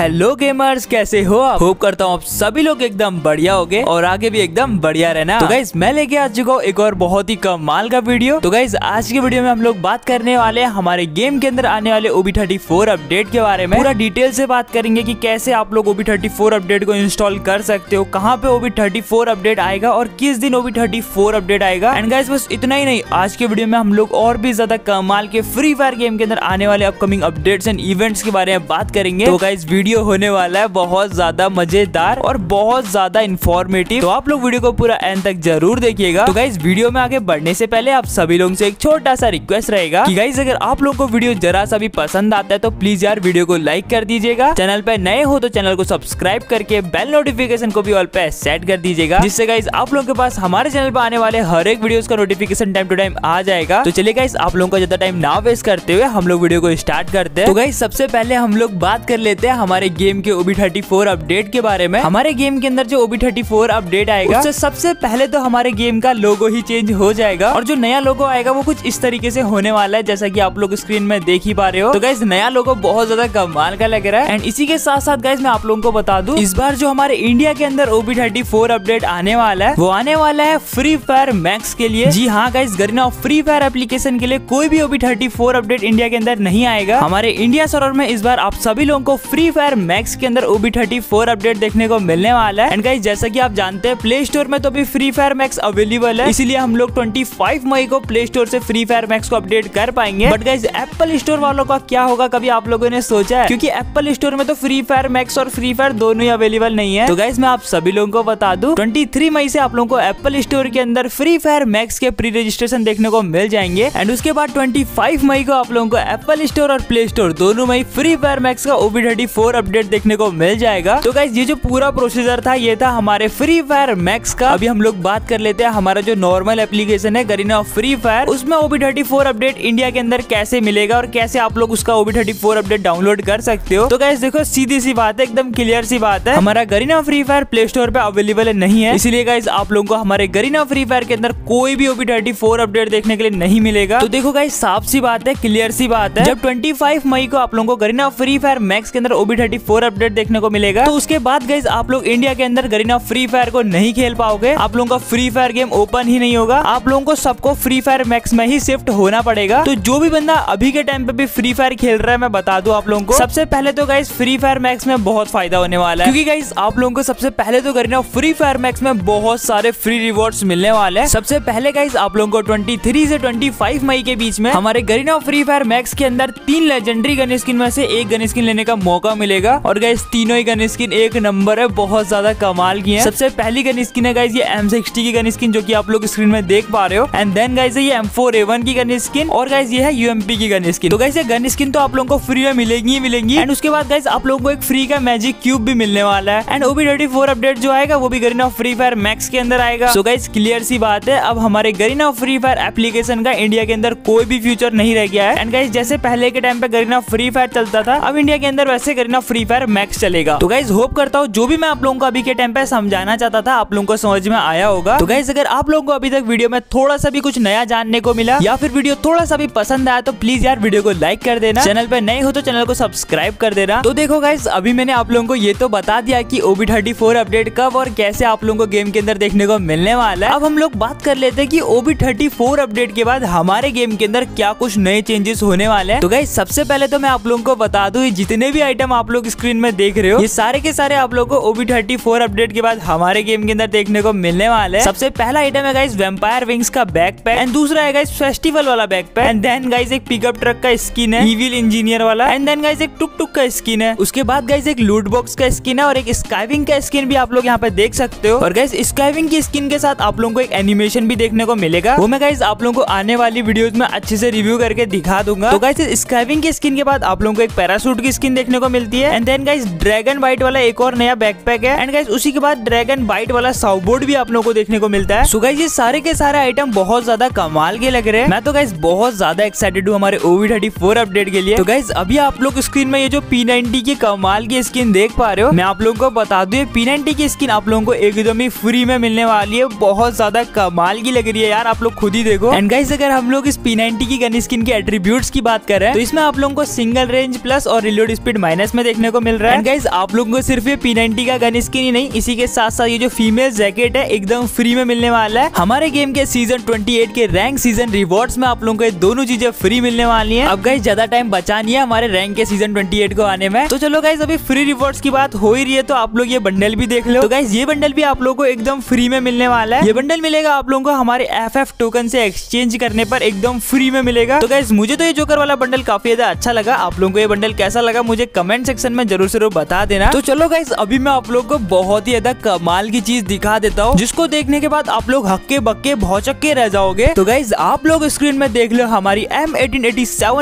Hello gamers कैसे हो आप? होप करता हूँ आप सभी लोग एकदम बढ़िया होगे और आगे भी एकदम बढ़िया रहना। तो गाइज़ मैं लेके आ चुका हूँ एक और बहुत ही कमाल का वीडियो तो गाइज़ आज के वीडियो में हम लोग बात करने वाले हैं हमारे गेम के अंदर आने वाले ओबी थर्टी फोर अपडेट के बारे में। पूरा डिटेल से बात करेंगे की कैसे आप लोग ओबी थर्टी फोर अपडेट को इंस्टॉल कर सकते हो, कहाँ पे ओबी थर्टी फोर अपडेट आएगा और किस दिन ओबी थर्टी फोर अपडेट आएगा। एंड गाइज़ बस इतना ही नहीं, आज के वीडियो में हम लोग और भी ज़्यादा कमाल के फ्री फायर गेम के अंदर आने वाले अपकमिंग अपडेट्स एंड इवेंट्स के बारे में बात करेंगे। तो गाइज़ वीडियो होने वाला है, बहुत ज़्यादा मज़ेदार और बहुत ज़्यादा इन्फॉर्मेटिव तो आप लोग वीडियो को पूरा एंड तक ज़रूर देखिएगा। तो गाइज़ वीडियो में आगे बढ़ने से पहले आप सभी लोगों से एक छोटा सा रिक्वेस्ट रहेगा कि गाइज़ अगर आप लोगों को वीडियो जरा सा भी पसंद आता है तो प्लीज़ यार वीडियो को लाइक कर दीजिएगा। चैनल पे नए हो तो चैनल को सब्सक्राइब करके बेल नोटिफिकेशन को भी ऑल पे सेट कर दीजिएगा, जिससे गाइज़ आप लोगों के पास हमारे चैनल पर आने वाले हर एक वीडियो का नोटिफिकेशन टाइम टू टाइम आ जाएगा। तो चलिए गाइज़ आप लोगों का ज़्यादा टाइम ना वेस्ट करते हुए हम लोग वीडियो को स्टार्ट करते हैं। तो गाइज़ सबसे पहले हम लोग बात कर लेते हैं हमारे गेम के ओबी थर्टी फोर अपडेट के बारे में। हमारे गेम के अंदर जो ओबी थर्टी फोर अपडेट आएगा उससे सबसे पहले तो हमारे गेम का लोगो ही चेंज हो जाएगा और जो नया लोगो आएगा वो कुछ इस तरीके से होने वाला है जैसा कि आप लोग स्क्रीन में देख ही पा रहे हो। तो गाइज़ नया लोगो बहुत ज़्यादा कमाल का लग रहा है। एंड इसी के साथ साथ गाइज़ मैं आप लोगों को बता दू इस बार जो हमारे इंडिया के अंदर ओबी थर्टी फोर अपडेट आने वाला है वो आने वाला है फ्री फायर मैक्स के लिए। जी हाँ guys Garena free fire application के लिए कोई भी OB thirty four update India के अंदर नहीं आएगा। हमारे इंडिया सर्वर में इस बार आप सभी लोगों को फ्री फायर मैक्स के अंदर ओबी थर्टी अपडेट देखने को मिलने वाला है। एंड गाइज़ जैसा कि आप जानते हैं प्ले स्टोर में तो अभी फ्री फायर मैक्स अवेलेबल है। इसीलिए हम लोग 25 मई को प्ले स्टोर से फ्री फायर मैक्स को अपडेट कर पाएँगे। बट गाइज़ एप्पल स्टोर वालों का क्या होगा, कभी आप लोगों ने सोचा है? क्योंकि एप्पल स्टोर में तो फ्री फायर मैक्स और फ्री फायर दोनों ही अवेलेबल नहीं है। तो गाइज़ मैं आप सभी लोगों को बता दूँ 23 मई से आप लोगों को एप्पल स्टोर के अंदर फ्री फायर मैक्स के प्री रजिस्ट्रेशन देखने को मिल जाएँगे। एंड उसके बाद 25 मई को आप लोगों को एप्पल स्टोर और प्ले स्टोर दोनों में फ्री फायर मैक्स का ओबी थर्टी फोर अपडेट देखने को मिल जाएगा। तो गाइज़ ये जो पूरा प्रोसीजर था, ये था हमारे फ्री फायर मैक्स का। अभी हम लोग बात कर लेते हैं हमारा जो नॉर्मल एप्लीकेशन है गरीना फ्री फायर उसमें OB thirty four update India के अंदर कैसे मिलेगा और कैसे आप लोग उसका OB thirty four update download कर सकते हो? तो गाइज़ देखो, सीधी सी बात है, एकदम क्लियर सी बात है। हमारा Garena free fire play store पे अवेलेबल नहीं है। इसीलिए गाइज़ आप लोगों को हमारे गरीना फ्री फायर के अंदर कोई भी ओबी थर्टी फोर अपडेट देखने के लिए नहीं मिलेगा। तो देखो गाइज़ साफ़ सी बात है क्लियर सी बात है। जब ट्वेंटी मई को आप लोगों को गरीना फ्री फायर मैक्स के अंदर ओबी थर्टी फोर अपडेट देखने को मिलेगा तो उसके बाद गाइज़ आप लोग इंडिया के अंदर गरीना फ्री फायर को नहीं खेल पाओगे आप लोगों का फ्री फायर गेम ओपन ही नहीं होगा आप लोगों को सबको फ्री फायर मैक्स में ही शिफ्ट होना पड़ेगा तो जो भी बंदा अभी के टाइम पे भी फ्री फायर खेल रहा है मैं बता दू आप लोगों को सबसे पहले तो गाइज़ फ्री फायर मैक्स में बहुत फ़ायदा होने वाला है क्योंकि गाइज़ आप लोगों को सबसे पहले तो करीना फ्री फायर मैक्स में बहुत सारे फ्री रिवॉर्ड्स मिलने वाले हैं सबसे पहले गाइज़ आप लोगों को 23 से 25 मई के बीच में हमारे गरीना फ्री फायर मैक्स के अंदर तीन लेजेंडरी गन स्किन में से एक गन स्किन लेने का मौका मिलेगा। और गाइज़ तीनों ही गन स्किन एक नंबर है, बहुत ज़्यादा कमाल की है। सबसे पहली गन स्किन है गाइज़ ये एम सिक्सटी की गन स्किन जो की आप लोग स्क्रीन में देख पा रहे हो। एंड देन गाइज़ ये एम फोर ए वन की गन स्किन और गाइज़ ये है यूएमपी की गन स्किन तो गाइज़ ये गन स्किन तो आप लोगों को फ्री में मिलेगी ही मिलेंगी। एंड उसके बाद गाइज़ आप लोगों को एक फ्री का मैजिक क्यूब भी मिलने वाला है। And OB thirty four update जो आएगा, वो भी गरीना फ्री फायर मैक्स के अंदर आएगा। सो गाइज़ क्लियर सी बात है, अब हमारे गरीना फ्री फायर एप्लीकेशन का इंडिया के अंदर कोई भी फ्यूचर नहीं रह गया है। एंड गाइज़ जैसे पहले के टाइम पे गरीना फ्री फायर चलता था, अब इंडिया के अंदर वैसे गरीना फ्री फायर मैक्स चलेगा। तो गाइज़ होप करता हूँ, जो भी मैं आप लोगों को अभी के टाइम पे समझाना चाहता था, आप लोगों को समझ में आया होगा। तो गाइज़ अगर आप लोगों को अभी तक वीडियो में थोड़ा सा भी कुछ नया जानने को मिला, या फिर वीडियो थोड़ा सा भी पसंद आया तो प्लीज़ यार वीडियो को लाइक कर देना। चैनल पे नए हो तो चैनल को सब्सक्राइब कर देना। तो देखो गाइज़ अभी मैंने आप लोगों को ये तो बता दिया की ओबी थर्टी अपडेट कब और कैसे आप लोगों को गेम के अंदर देखने को मिलने वाला है। अब हम लोग बात कर लेते हैं कि ओबी थर्टी अपडेट के बाद हमारे गेम के अंदर क्या कुछ नए चेंजेस होने वाले हैं। तो गाइज़ सबसे पहले तो मैं आप लोगों को बता दू जितने भी आइटम आप लोग स्क्रीन में देख रहे हो? ये सारे के सारे आप लोग को ओबी थर्टी फोर अपडेट के बाद हमारे गेम के अंदर देखने को मिलने वाले हैं। सबसे पहला आइटम है गाइज़ वेम्पायर विंग्स का बैक पैक एंड दूसरा है गाइज़ फेस्टिवल वाला back pack and then guys एक पिकअप ट्रक का स्किन है ईविल इंजीनियर वाला। एंड देन गाइज़ एक टुक टुक का स्किन है। उसके बाद गाइज़ एक लूट बॉक्स का स्किन है और एक स्काइविंग का स्किन भी आप लोग यहाँ पे देख सकते हो। और गाइज़ स्काइविंग की स्किन के साथ आप लोगों को एक एनिमेशन भी देखने को मिलेगा। वो मैं गाइज़ आप लोगों को आने वाली वीडियोस में अच्छे से रिव्यू करके दिखा दूँगा। तो गाइज़ स्काइविंग की स्किन के बाद आप लोगों को एक पैरासूट की स्किन देखने को मिलती है। And then guys dragon bite वाला एक और नया बैकपैक है। एंड गाइज़ उसी के बाद ड्रैगन बाइट वाला साउबोर्ड भी आप लोगों को देखने को मिलता है। सो गाइज़ ये सारे के सारे आइटम बहुत ज़्यादा कमाल के लग रहे हैं। मैं तो गाइज़ बहुत ज़्यादा एक्साइटेड हूँ हमारे ओवी थर्टी फोर अपडेट के लिए। तो गाइज़ अभी आप लोग स्क्रीन में ये जो पी नाइनटी की कमाल की स्किन देख पा रहे हो, मैं आप लोगों को बता दू पी नाइनटी की स्किन आप लोगों को एकदम ही फ्री में मिलने वाली है। बहुत ज़्यादा कमाल की लग रही है यार, आप लोग खुद ही देखो। एंड गाइज़ अगर हम लोग इस पी नाइनटी की गन स्किन के एट्रीब्यूट की बात करें तो इसमें आप लोगों को सिंगल रेंज प्लस और रिलोड स्पीड माइनस में देखने को मिल रहा है। गाइज़ आप लोगों को सिर्फ़ ये पी का गन स्किन ही नहीं, इसी के साथ साथ ये जो फीमेल जैकेट है, एकदम फ्री में मिलने वाला है। हमारे गेम के सीज़न 28 के रैंक सीज़न रिवॉर्ड्स में आप लोगों को दोनों चीज़ें फ्री मिलने वाली है। अब गाइज़ ज़्यादा टाइम बचा नहीं है हमारे रैंक के सीज़न 28 को आने में। तो चलो गाइज़ अभी फ्री रिवॉर्ड्स की बात हो ही रही है तो आप लोग ये बंडल भी देख लो। तो गाइज़ ये बंडल भी आप लोग को एकदम फ्री में मिलने वाला है। ये बंडल मिलेगा आप लोगों को हमारे एफ़ एफ़ टोकन से एक्सचेंज करने पर, एकदम फ्री में मिलेगा। तो गाइज़ मुझे तो ये जोकर वाला बंडल काफ़ी ज़्यादा अच्छा लगा। आप लोगों को ये बंडल कैसा लगा, मुझे कमेंट सेक्शन में ज़रूर ज़रूर बता देना। तो चलो गाइज़ अभी मैं आप लोग को बहुत ही ज़्यादा कमाल की चीज़ दिखा देता हूँ, जिसको देखने के बाद आप लोग हक्के बक्के, भौचक्के रह जाओगे। तो गाइज़ आप लोग स्क्रीन में देख लो हमारी एम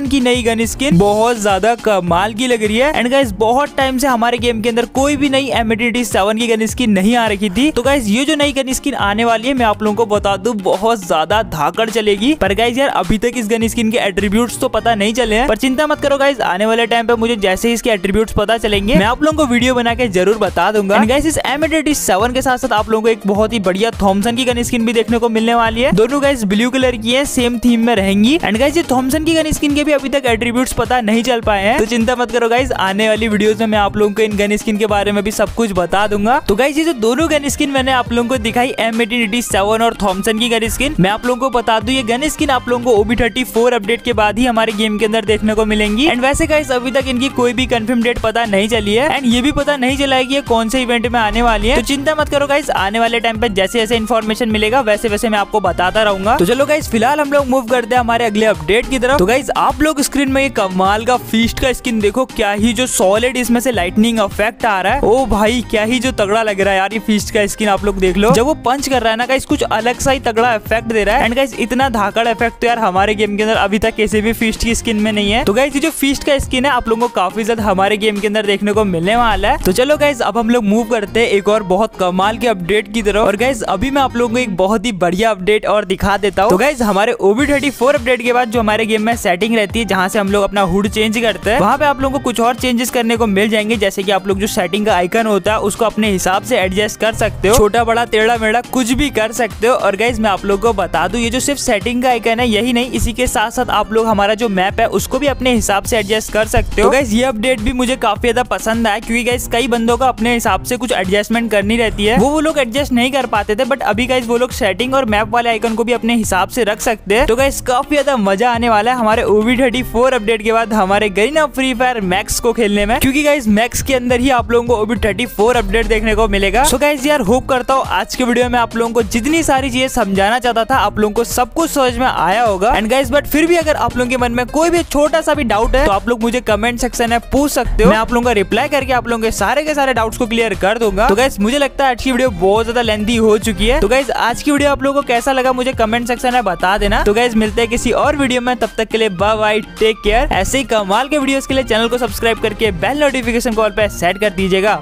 की नई गन स्किन बहुत ज़्यादा कमाल की लग रही है। एंड गाइज़ बहुत टाइम से हमारे गेम के अंदर कोई भी नई एम की गन स्किन नहीं आ रही थी। तो गाइज़ ये जो नई गन स्किन आने वाली है, मैं आप लोगों को बता दू, बहुत ज़्यादा धाकड़ चलेगी। पर गाइज़ यार, अभी तक इस गन स्किन के एट्रीब्यूट तो पता नहीं चले हैं। पर चिंता मत करो गाइज़ आने वाले टाइम पे मुझे जैसे इसके एट्रीब्यूट पता चलेंगे। मैं आप लोगों को वीडियो बना के ज़रूर बता दूँगा। इस एम एटी के साथ साथ आप लोगों को एक बहुत ही बढ़िया थॉमसन की गन स्किन भी देखने को मिलने वाली है। दोनों गाइज़ ब्लू कलर की है सेम थीम में रहेंगी। एंड गाइज़ ये थॉमसन की गन स्किन के भी अभी तक एट्रीब्यूट पता नहीं चल पाए हैं। तो चिंता मत करो गाइज़ आने वाली वीडियो में मैं आप लोगों को इन गन स्किन के बारे में भी सब कुछ बता दूँगा। तो गाइज़ ये जो दोनों गन स्किन मैंने आप लोगों को दिखाई एम एटी और थॉमसन की गन स्किन मैं आप लोगों को बता दू ये गन स्किन आप लोगों को ओबी थर्टी अपडेट के बाद ही हमारे गेम के अंदर देखने को मिलेंगी। एंड वैसे गाइज़ अभी तक इनकी कोई भी कंफर्म डेट पता नहीं चली है एंड ये भी पता नहीं चला है कि ये कौन से इवेंट में आने वाली है। तो चिंता मत करो गाइज़ आने वाले टाइम पे जैसे जैसे इन्फॉर्मेशन मिलेगा, वैसे वैसे मैं आपको बताता रहूँगा। तो चलो गाइज़ फ़िलहाल हम लोग मूव करते हैं हमारे अगले अपडेट की तरफ़। तो गाइज़ आप लोग स्क्रीन में ये कमाल का फीस्ट का स्किन देखो, क्या ही जो सॉलिड इसमें से लाइटनिंग इफ़ेक्ट आ रहा है। ओ भाई, क्या ही जो तगड़ा लग रहा है यार ये फीस्ट का स्किन आप लोग देख लो। जब वो पंच कर रहा है ना गाइज़ कुछ अलग सा ही तगड़ा इफ़ेक्ट दे रहा है। एंड गाइस इतना धाकड़ इफ़ेक्ट तो यार हमारे गेम के अंदर अभी तक किसी भी फीस्ट की स्किन में नहीं है। तो गाइज़ जो फीस्ट का स्किन है, आप लोगों को काफ़ी ज़्यादा हमारे गेम के अंदर देखने को मिलने वाला है। तो चलो गाइज़ अब हम लोग मूव करते हैं एक और बहुत कमाल के अपडेट की तरफ़। और गाइज़ अभी मैं आप लोगों को एक बहुत ही बढ़िया अपडेट और दिखा देता हूँ। तो गाइज़ हमारे ओबी थर्टी फोर अपडेट के बाद जो हमारे गेम में सेटिंग रहती है, जहाँ से हम लोग अपना हुड चेंज करते हैं, वहाँ पे आप लोगों को कुछ और चेंजेस करने को मिल जाएँगे। जैसे की आप लोग जो सेटिंग का आइकन होता है, उसको अपने हिसाब से एडजस्ट कर सकते हो। छोटा, बड़ा, टेढ़ा, मेढ़ा, कुछ भी कर सकते हो। और गाइज़ मैं आप लोग को बता दू, ये जो सिर्फ़ सेटिंग का आइकन है, यही नहीं, इसी के साथ साथ आप लोग हमारा जो मैप है, उसको भी अपने हिसाब से एडजस्ट कर सकते हो। गाइज़ तो ये अपडेट भी मुझे काफ़ी ज़्यादा पसंद आया क्योंकि गाइज़ कई बंदों का अपने हिसाब से कुछ एडजस्टमेंट करनी रहती है। वो वो लोग एडजस्ट नहीं कर पाते थे बट अभी गाइज़ वो लोग सेटिंग और मैप वाले आइकन को भी अपने हिसाब से रख सकते हैं। तो गाइज़ काफ़ी ज़्यादा मज़ा आने वाला है हमारे ओवी थर्टी फोर अपडेट के बाद हमारे गरीना फ्री फायर मैक्स को खेलने में। क्योंकि गाइज़ मैक्स के अंदर ही आप लोगों को ओवी थर्टी फोर अपडेट देखने को मिलेगा। सो गाइज़ यार होप करता हूँ आज के वीडियो में आप लोगों को जितनी सारी चीज़ें समझाना चाहता था, आप लोगों को सब कुछ समझ में आया होगा। एंड गाइज़ बट फिर भी अगर आप लोगों के मन में कोई भी छोटा सा भी डाउट है तो आप लोग मुझे कमेंट सेक्शन में पूछ सकते हो? मैं आप लोगों का रिप्लाई करके आप लोगों के सारे के सारे डाउट्स को क्लियर कर दूँगा। तो गैस मुझे लगता है आज की वीडियो बहुत ज़्यादा लेंथी हो चुकी है। तो गाइज़ आज की वीडियो आप लोगों को कैसा लगा मुझे कमेंट सेक्शन में बता देना। तो गाइज़ मिलते हैं किसी और वीडियो में। तब तक के लिए बाय टेक केयर ऐसे ही कमाल के वीडियोस के लिए चैनल को सब्सक्राइब करके बेल नोटिफिकेशन कॉल पर सेट कर दीजिएगा।